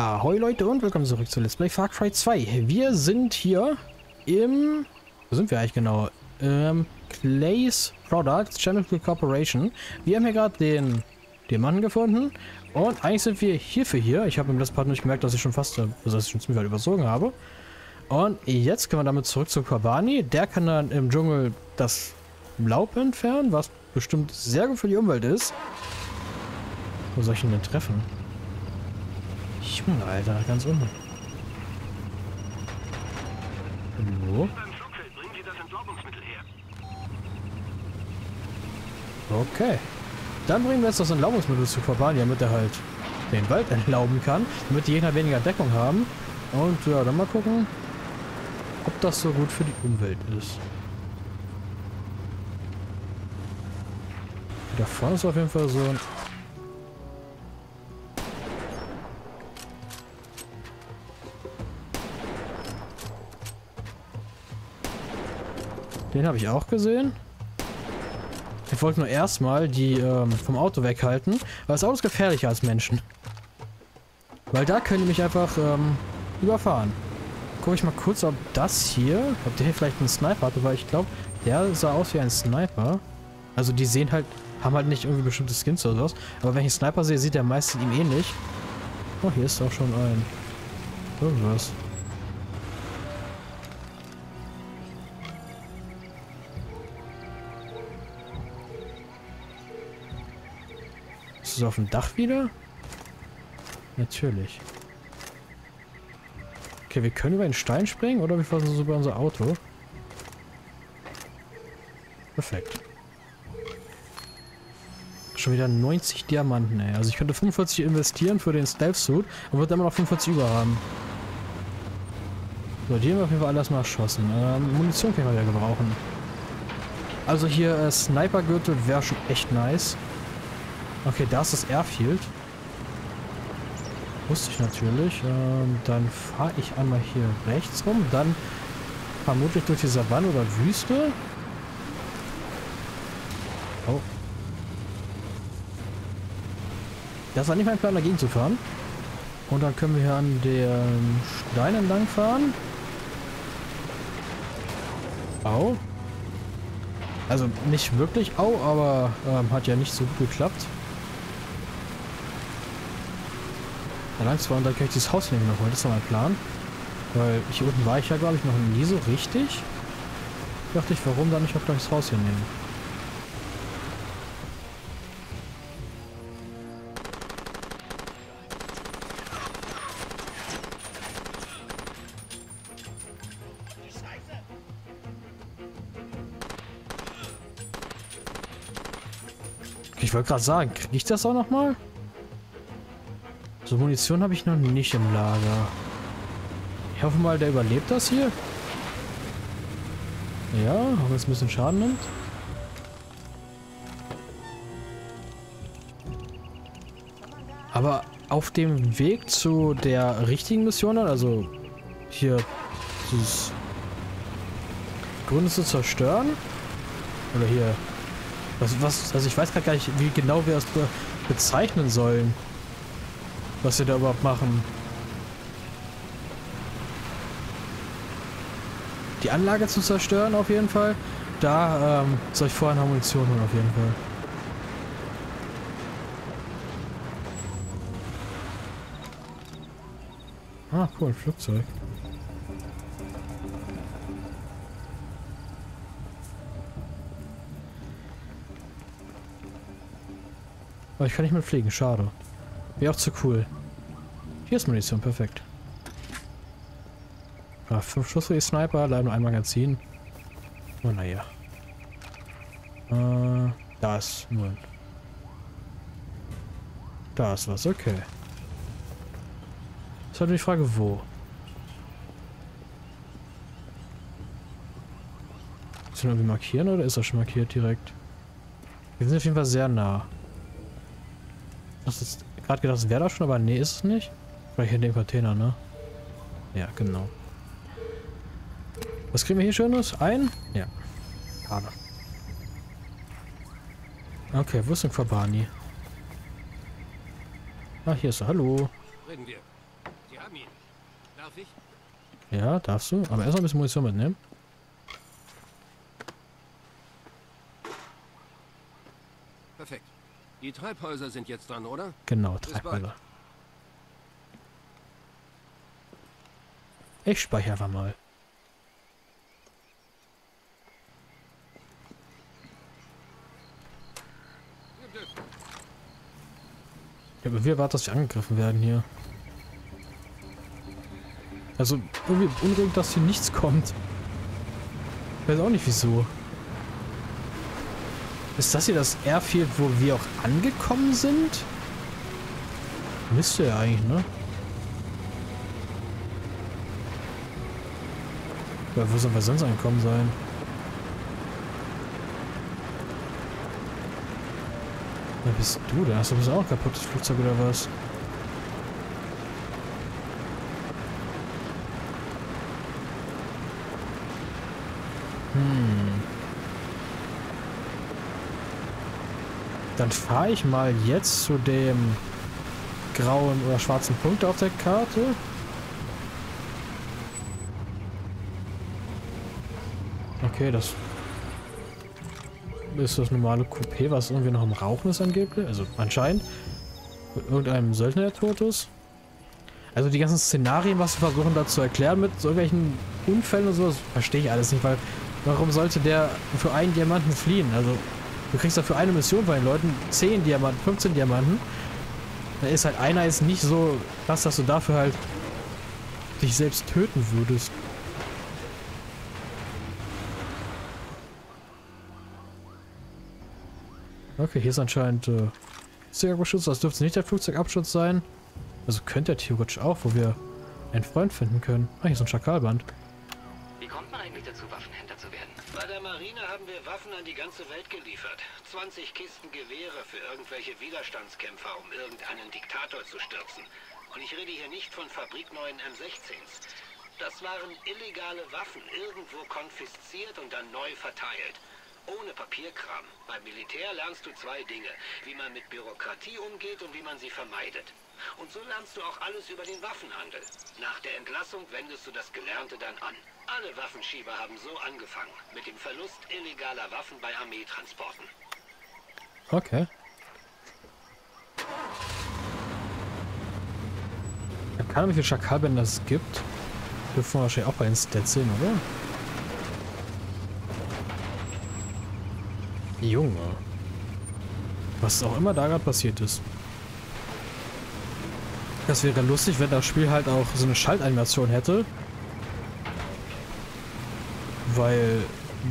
Ahoi Leute und willkommen zurück zu Let's Play Far Cry 2. Wir sind hier im... Wo sind wir eigentlich genau? Ähm, Clay's Products Chemical Corporation. Wir haben hier gerade den Diamanten gefunden und eigentlich sind wir hierfür hier. Ich habe im letzten Part nicht gemerkt, dass ich schon fast, also dass ich schon ziemlich weit übersogen habe. Und jetzt können wir damit zurück zu Kwabani. Der kann dann im Dschungel das Laub entfernen, was bestimmt sehr gut für die Umwelt ist. Wo soll ich ihn denn treffen? Junge, Alter, ganz unten. Hallo? Okay. Dann bringen wir jetzt das Entlaubungsmittel zu Korbani, damit er halt den Wald entlauben kann, damit die Gegner weniger Deckung haben. Und ja, dann mal gucken, ob das so gut für die Umwelt ist. Da vorne ist auf jeden Fall so ein Den habe ich auch gesehen. Ich wollte nur erstmal die ähm, vom Auto weghalten, weil das Auto ist gefährlicher als Menschen. Weil da können die mich einfach ähm, überfahren. Gucke ich mal kurz, ob das hier, ob der hier vielleicht einen Sniper hatte, weil ich glaube, der sah aus wie ein Sniper. Also die sehen halt, haben halt nicht irgendwie bestimmte Skins oder sowas. Aber wenn ich einen Sniper sehe, sieht der meistens ihm ähnlich. Oh, hier ist auch schon ein. Irgendwas. Es auf dem Dach wieder? Natürlich. Okay, wir können über den Stein springen oder wir versuchen es über unser Auto. Perfekt. Schon wieder 90 Diamanten, ey. Also ich könnte 45 investieren für den Stealth-Suit und würde immer noch 45 über haben. So, die haben wir auf jeden Fall alles mal erschossen. Ähm, Munition können wir ja gebrauchen. Also hier äh, Sniper-Gürtel wäre schon echt nice. Okay, da ist das Airfield. Wusste ich natürlich. Ähm, dann fahre ich einmal hier rechts rum. Dann vermutlich durch die Savanne oder Wüste. Oh. Das war nicht mein Plan, dagegen zu fahren. Und dann können wir hier an den Stein entlang fahren. Au. Also nicht wirklich au, aber ähm, hat ja nicht so gut geklappt. Da lang zwar und dann kann ich dieses Haus nehmen nochmal. Das ist mein Plan. Weil hier unten war ich ja, glaube ich, noch nie so richtig. Dachte ich, warum dann nicht auch gleich das Haus hier nehmen? Ich wollte gerade sagen, kriege ich das auch nochmal? mal? So Munition habe ich noch nicht im Lager. Ich hoffe mal, der überlebt das hier. Ja, wenn es ein bisschen Schaden nimmt. Aber auf dem Weg zu der richtigen Mission, also hier dieses Gründe zu zerstören. Oder hier. Was, was, also ich weiß gar nicht, wie genau wir das be bezeichnen sollen was sie da überhaupt machen. Die Anlage zu zerstören auf jeden Fall. Da ähm, soll ich vorher eine Munition holen auf jeden Fall. Ah, cool, Flugzeug. Aber ich kann nicht mehr fliegen, schade. Wäre auch zu cool. Hier ist Munition, perfekt. Ah, fünf Schuss für die Sniper, leider nur ein Magazin. Oh, naja. Äh, da ist null. Da ist was, okay. Ist halt die Frage, wo. Ist irgendwie markieren oder ist er schon markiert direkt? Wir sind auf jeden Fall sehr nah. Das ist gerade gedacht, es wäre das schon, aber nee, ist es nicht. Vielleicht in dem Container, ne? Ja, genau. Was kriegen wir hier Schönes? Ein? Ja. Schade. Okay, wo ist denn Quabani? Ah, hier ist er. Hallo. Reden wir. Darf ich? Ja, darfst du. Aber erstmal ein bisschen Munition mitnehmen. Perfekt. Die Treibhäuser sind jetzt dran, oder? Genau, Treibhäuser. Ich speichere einfach mal. Ich habe irgendwie erwartet, dass wir angegriffen werden hier. Also, irgendwie unruhig, dass hier nichts kommt. Ich weiß auch nicht wieso. Ist das hier das Airfield, wo wir auch angekommen sind? Müsste ja eigentlich, ne? Ja, wo sollen wir sonst angekommen sein? Wer bist du denn? Hast du das auch ein kaputtes Flugzeug oder was? Hm. Dann fahre ich mal jetzt zu dem grauen oder schwarzen Punkt auf der Karte. Okay, das ist das normale Coupé, was irgendwie noch am Rauchen ist angeblich. Also anscheinend. Mit irgendeinem Söldner, der tot ist. Also die ganzen Szenarien, was wir versuchen da zu erklären mit so irgendwelchen Unfällen und so, verstehe ich alles nicht, weil warum sollte der für einen Diamanten fliehen? Also du kriegst dafür eine Mission von den Leuten 10 Diamanten, 15 Diamanten. Da ist halt einer ist nicht so krass, dass du dafür halt dich selbst töten würdest. Okay, hier ist anscheinend äh, Flugzeugabschutz. Das dürfte nicht der Flugzeugabschutz sein. Also könnte er theoretisch auch, wo wir einen Freund finden können. Ah, hier ist ein Schakalband. Wie kommt man eigentlich dazu, Waffenhändler zu werden? Bei der Marine haben wir Waffen an die ganze Welt geliefert. 20 Kisten Gewehre für irgendwelche Widerstandskämpfer, um irgendeinen Diktator zu stürzen. Und ich rede hier nicht von fabrikneuen M16s. Das waren illegale Waffen, irgendwo konfisziert und dann neu verteilt. Ohne Papierkram. Beim Militär lernst du zwei Dinge. Wie man mit Bürokratie umgeht und wie man sie vermeidet. Und so lernst du auch alles über den Waffenhandel. Nach der Entlassung wendest du das Gelernte dann an. Alle Waffenschieber haben so angefangen. Mit dem Verlust illegaler Waffen bei Armeetransporten. Okay. Ja, keine Ahnung, wie viele Schakalbänder es gibt. Dürfen wir wahrscheinlich auch bei den Stats sehen, oder? Junge. Was auch immer da gerade passiert ist. Das wäre lustig, wenn das Spiel halt auch so eine Schaltanimation hätte. Weil,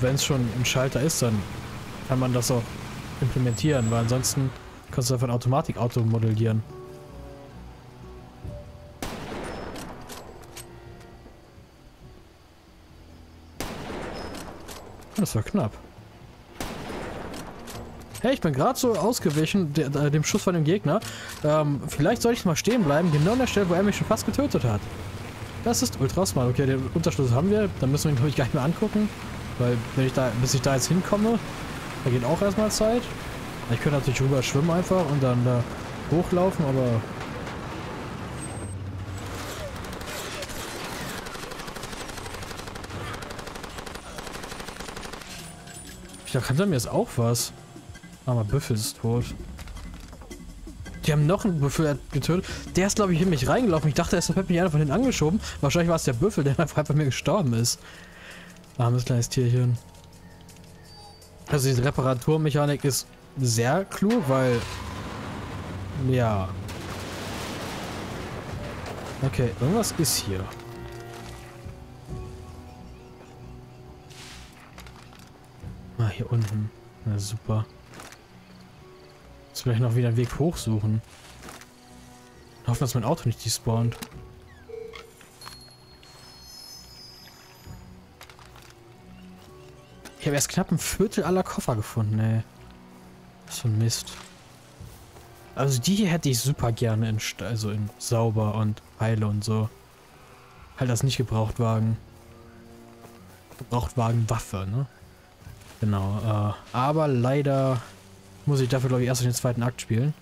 wenn es schon ein Schalter ist, dann kann man das auch implementieren, weil ansonsten kannst du einfach ein Automatik-Auto modellieren. Das war knapp. Hey, ich bin gerade so ausgewichen de, de, dem Schuss von dem Gegner. Ähm, vielleicht soll ich mal stehen bleiben, genau an der Stelle, wo er mich schon fast getötet hat. Das ist ultra smart. Okay, den Unterschluss haben wir. Dann müssen wir ihn, glaube ich, gar nicht mehr angucken. Weil, wenn ich da, bis ich da jetzt hinkomme, da geht auch erstmal Zeit. Ich könnte natürlich rüber schwimmen einfach und dann da hochlaufen, aber... Ich dachte, hinter mir ist auch was. Aber Büffel ist tot. Die haben noch einen Büffel getötet. Der ist, glaube ich, in mich reingelaufen. Ich dachte, er hat mich einer von hinten angeschoben. Wahrscheinlich war es der Büffel, der einfach bei mir gestorben ist. Armes kleines Tierchen. Also diese Reparaturmechanik ist sehr klug, weil... Ja. Okay, irgendwas ist hier. Ah, hier unten. Na super. Jetzt will ich noch wieder einen Weg hochsuchen. Hoffen, dass mein Auto nicht despawnt. Ich habe erst knapp ein Viertel aller Koffer gefunden, ey. So ein Mist. Also die hier hätte ich super gerne in, also in sauber und heile und so. Halt das nicht Gebrauchtwagen. Gebrauchtwagen Waffe, ne? Genau, äh, aber leider muss ich dafür, glaube ich, erst den zweiten Akt spielen.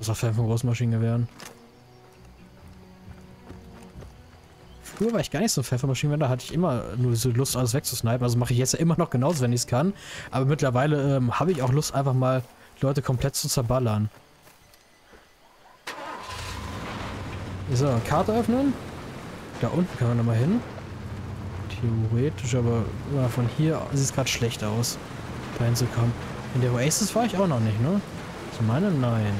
Außer Fan von Großmaschinengewehren. Früher war ich gar nicht so ein Fan von Maschinengewehr, da hatte ich immer nur so Lust, alles wegzusnipen. Also mache ich jetzt ja immer noch genauso, wenn ich es kann. Aber mittlerweile ähm, habe ich auch Lust, einfach mal Leute komplett zu zerballern. So, Karte öffnen. Da unten können wir nochmal hin. Theoretisch, aber ja, von hier sieht es gerade schlecht aus, da hinzukommen. In der Oasis war ich auch noch nicht, ne? Ich meine, nein.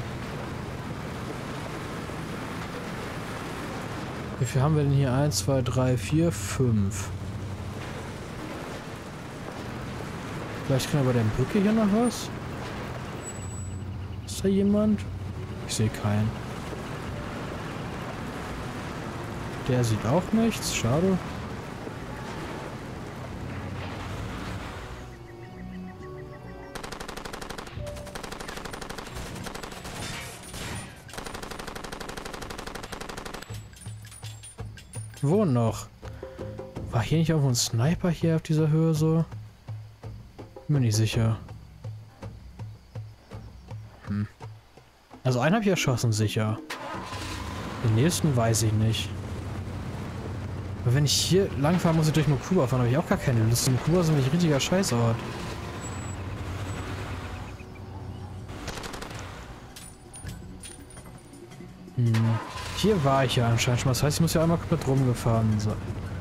Wie viel haben wir denn hier? 1, 2, 3, 4, 5. Vielleicht wir bei der Brücke hier noch was? Ist da jemand? Ich sehe keinen. Der sieht auch nichts. Schade. Wo noch? War hier nicht irgendwo ein Sniper hier auf dieser Höhe so? Bin mir nicht sicher. Hm. Also einen habe ich erschossen, sicher. Den nächsten weiß ich nicht. Aber wenn ich hier langfahren muss ich durch Mokuba fahren, habe ich auch gar keine Lust. Mokuba ist nämlich ein richtiger Scheißort. Hm. Hier war ich ja anscheinend schon. Das heißt, ich muss ja einmal komplett rumgefahren sein.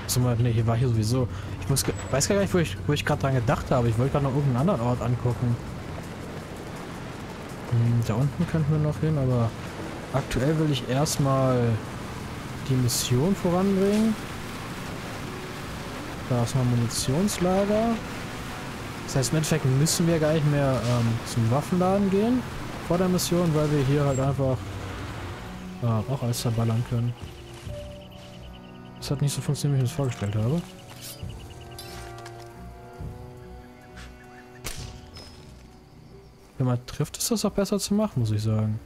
So, ne, hier war hier sowieso. Ich muss, weiß gar nicht, wo ich, wo ich gerade dran gedacht habe. Ich wollte gerade noch irgendeinen anderen Ort angucken. Hm, da unten könnten wir noch hin, aber aktuell will ich erstmal die Mission voranbringen. Da ist noch Munitionslager. Das heißt, im Endeffekt müssen wir gar nicht mehr ähm, zum Waffenladen gehen vor der Mission, weil wir hier halt einfach äh, auch alles zerballern können. Das hat nicht so funktioniert, wie ich es vorgestellt habe. Wenn man trifft, ist das auch besser zu machen, muss ich sagen.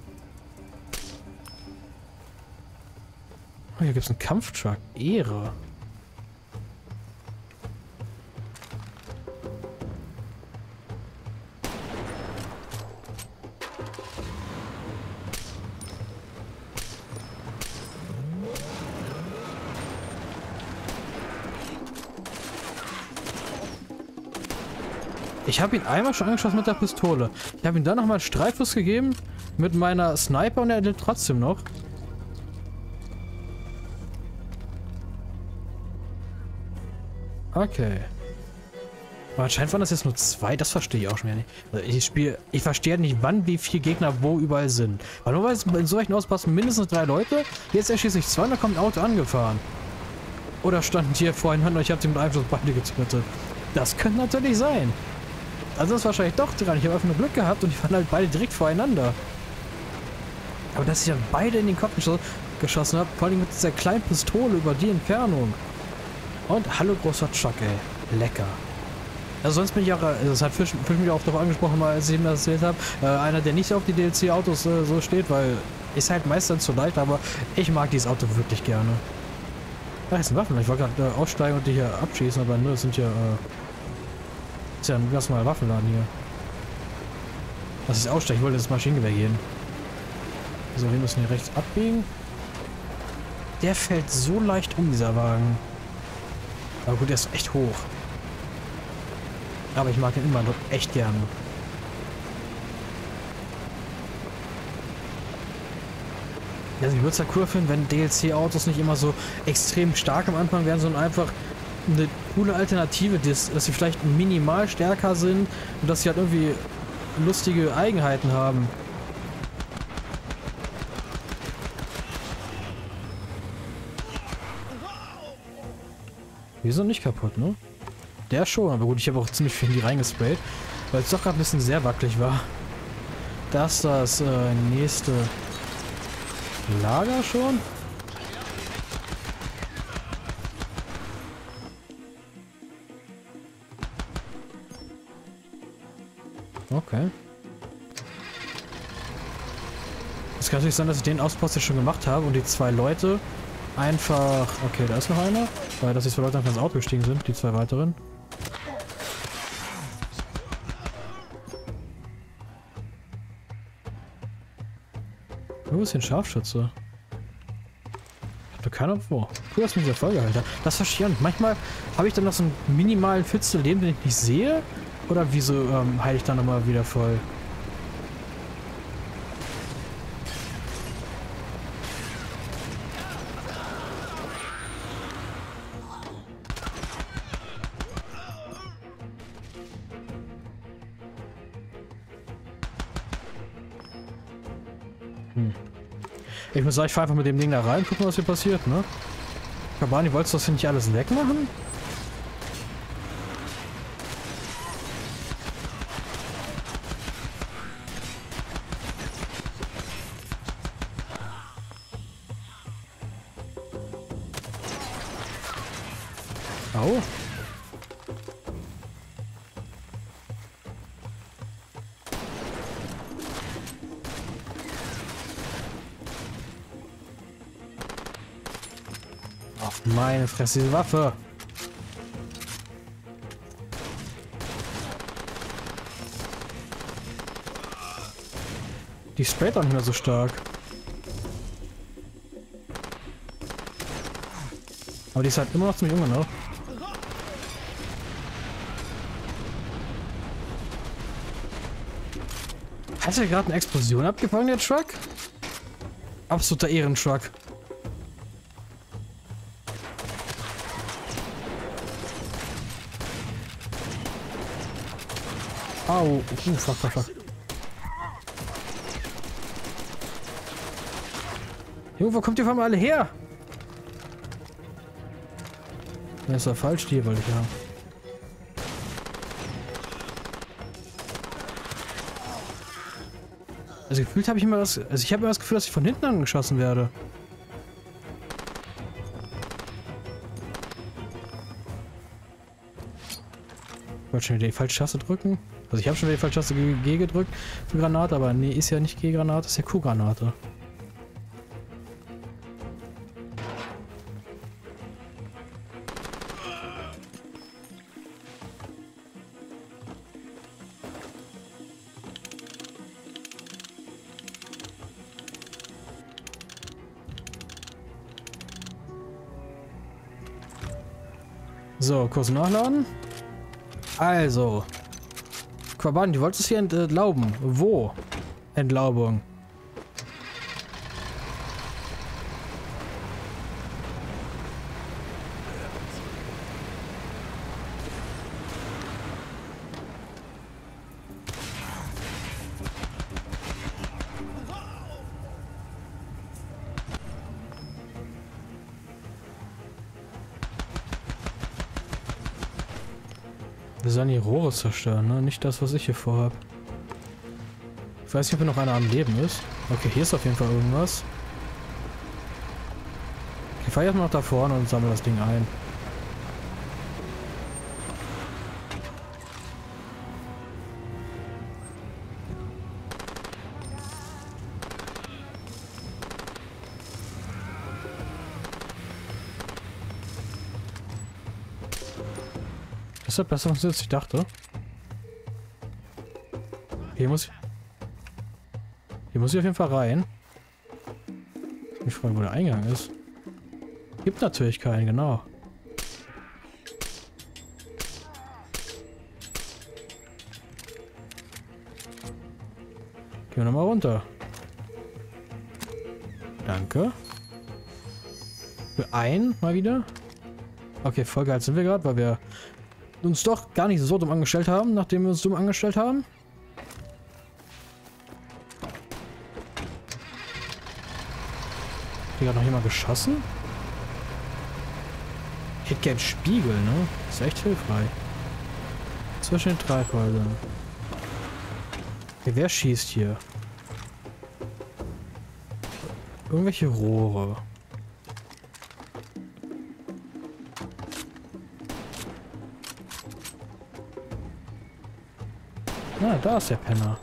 Oh, hier gibt es einen Kampftruck. Ehre. Ich habe ihn einmal schon angeschossen mit der Pistole. Ich habe ihm dann nochmal einen Streifschuss gegeben mit meiner Sniper und er lebt trotzdem noch. Okay. Aber anscheinend waren das jetzt nur zwei, das verstehe ich auch schon nicht. Also ich spiele, ich verstehe nicht, wann wie viele Gegner wo überall sind. Weil normalerweise in solchen Auspassen mindestens drei Leute. Jetzt erschieße ich zwei und dann kommt ein Auto angefahren. Oder standen hier voreinander und ich habe sie mit Einfluss beide getötet. Das könnte natürlich sein. Also ist wahrscheinlich doch dran. Ich habe einfach nur Glück gehabt und die waren halt beide direkt voreinander. Aber dass ich dann beide in den Kopf geschossen habe, vor allem mit dieser kleinen Pistole über die Entfernung. Und hallo großer Chuck, ey. Lecker. Also sonst bin ich auch, also das hat Fisch, Fisch mich auch darauf angesprochen, mal, als ich ihm das erzählt habe, äh, einer, der nicht auf die DLC-Autos äh, so steht, weil ist halt meistens zu leicht, aber ich mag dieses Auto wirklich gerne. Da ist ein Waffen. Ich wollte gerade äh, aussteigen und die hier abschießen, aber nur, das sind ja, äh, ist ja ein ganz normaler Waffenladen hier. Das ist aussteigen. Ich wollte ins Maschinengewehr gehen. So, wir müssen hier rechts abbiegen. Der fällt so leicht um, dieser Wagen. Aber gut, der ist echt hoch. Aber ich mag ihn immer noch echt gerne. Also ich würde es ja cool finden, wenn DLC-Autos nicht immer so extrem stark am Anfang wären, sondern einfach eine coole Alternative, dass, dass sie vielleicht minimal stärker sind und dass sie halt irgendwie lustige Eigenheiten haben. Wieso nicht kaputt, ne? Der schon, aber gut, ich habe auch ziemlich viel in die reingesprayt, weil es doch gerade ein bisschen sehr wackelig war. Das ist das äh, nächste Lager schon? Okay. Es kann natürlich sein, dass ich den Auspost jetzt schon gemacht habe und die zwei Leute einfach... Okay, da ist noch einer. Weil dass die zwei Leute einfach ins Auto gestiegen sind, die zwei weiteren. Wo ist denn Scharfschütze? Ich habe keine wo. Cool, dass mir diese Folge halt hat. Das verstehe ich. Manchmal habe ich dann noch so einen minimalen Fitzel Leben, den ich nicht sehe. Oder wieso ähm, heile ich dann nochmal wieder voll? Ich muss sagen, ich fahre einfach mit dem Ding da rein, gucken, was hier passiert, ne? Kabani, wolltest du das hier nicht alles wegmachen? Au. Fresse, diese Waffe. Die sprayt auch nicht mehr so stark. Aber die ist halt immer noch ziemlich ungenau. Hat er gerade eine Explosion abgefangen, der Truck? Absoluter Ehrentruck. Au. Uh, fuck, fuck, fuck. Junge, wo kommt ihr von alle her? Das doch falsch, die wollte ich haben. Also gefühlt habe ich immer das... Also ich habe immer das Gefühl, dass ich von hinten angeschossen werde. Wollte schon wieder die falsche Taste drücken. Also ich habe schon wieder die falsche Taste G gedrückt für Granate, aber nee, ist ja nicht G-Granate, ist ja Q-Granate. So, kurz nachladen. Also. Quaban, du wolltest hier entlauben. Wo? Entlaubung. Wir sollen die Rohre zerstören, ne? Nicht das, was ich hier vorhab. Ich weiß nicht, ob hier noch einer am Leben ist. Okay, hier ist auf jeden Fall irgendwas. Ich fahre erstmal nach da vorne und sammle das Ding ein. Das hat besser funktioniert, als ich dachte. Hier muss ich... Hier muss ich auf jeden Fall rein. Ich frage, wo der Eingang ist. Gibt natürlich keinen, genau. Gehen wir nochmal runter. Danke. Für ein, mal wieder. Okay, voll geil sind wir gerade, weil wir uns doch gar nicht so dumm angestellt haben, nachdem wir uns dumm angestellt haben. Hier hat noch jemand geschossen? Ich hätte gern Spiegel, ne? Ist echt hilfreich. Zwischen den Treibhäusern. Okay, wer schießt hier? Irgendwelche Rohre. Ah, da ist der Penner.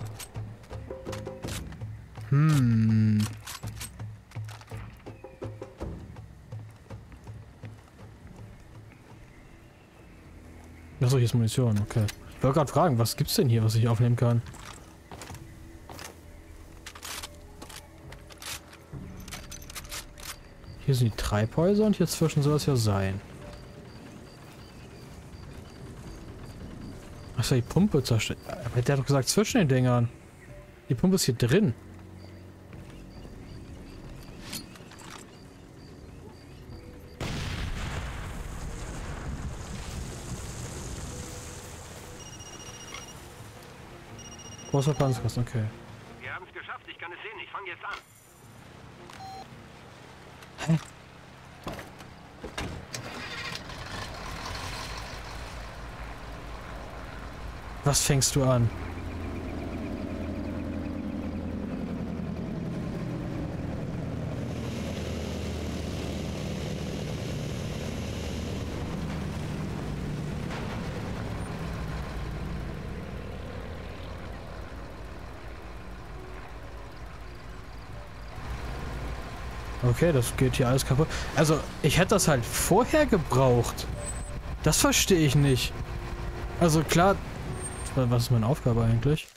Hm. Achso, hier ist Munition, okay. Ich wollte gerade fragen, was gibt's denn hier, was ich aufnehmen kann? Hier sind die Treibhäuser und hier zwischen soll es ja sein. Achso, die Pumpe zerstört. Aber der hat doch gesagt zwischen den Dingern. Die Pumpe ist hier drin. Großer Panzerkasten, okay. Wir haben es geschafft, ich kann es sehen. Ich fange jetzt an. Was fängst du an? Okay, das geht hier alles kaputt. Also, ich hätte das halt vorher gebraucht. Das verstehe ich nicht. Also klar, was ist meine Aufgabe eigentlich?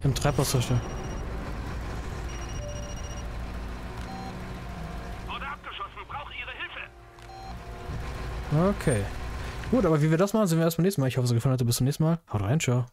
Im Treibhaus zerstören. Wurde abgeschossen. Brauche Ihre Hilfe. Okay. Gut, aber wie wir das machen, sehen wir erstmal nächstes Mal. Ich hoffe, es hat gefallen hat. Bis zum nächsten Mal. Haut rein, ciao.